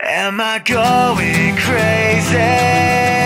Am I going crazy?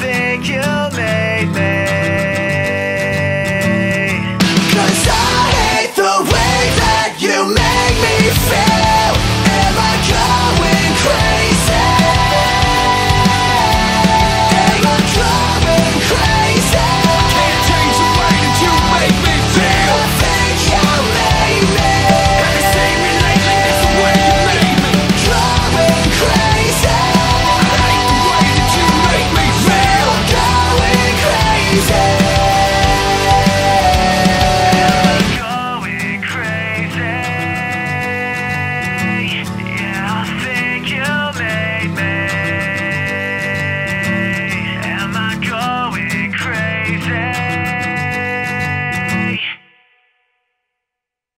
think you made me